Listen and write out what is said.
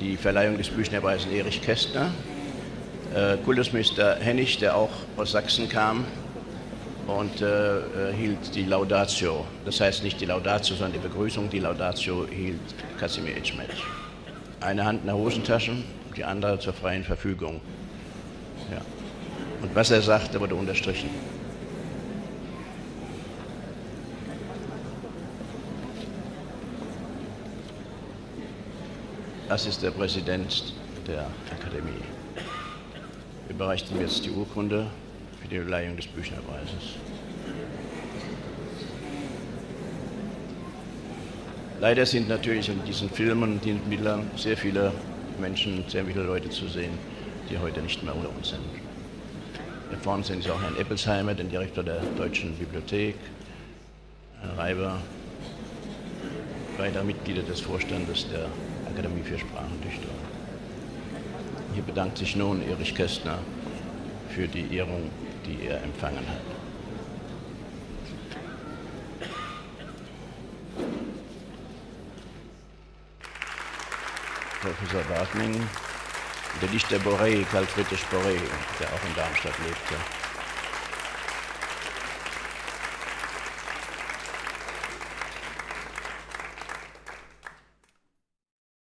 die Verleihung des Büchnerpreises Erich Kästner, äh, Kultusminister Hennig, der auch aus Sachsen kam und äh, äh, hielt die Laudatio. Das heißt nicht die Laudatio, sondern die Begrüßung. Die Laudatio hielt Kasimir Itschmet. Eine Hand in der Hosentasche, die andere zur freien Verfügung. Ja. Und was er sagte, wurde unterstrichen. Das ist der Präsident der Akademie. Überreicht ihm jetzt die Urkunde für die Leihung des Büchnerpreises. Leider sind natürlich in diesen Filmen und den Bildern sehr viele Menschen, sehr viele Leute zu sehen, die heute nicht mehr unter uns sind. Hier vorne sehen Sie auch Herrn Eppelsheimer, den Direktor der Deutschen Bibliothek, Herrn Reiber, weitere Mitglieder des Vorstandes der Akademie für Sprachendichtung. Hier bedankt sich nun Erich Kästner für die Ehrung, die er empfangen hat. Professor Bartning, der Dichter Boré, Karl Friedrich Boré, der auch in Darmstadt lebte.